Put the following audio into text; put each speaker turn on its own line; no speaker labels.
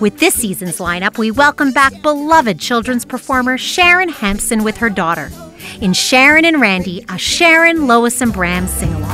With this season's lineup, we welcome back beloved children's performer Sharon Hampson with her daughter in Sharon and Randi, a Sharon, Lois, and Bram sing along.